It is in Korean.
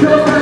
그렇다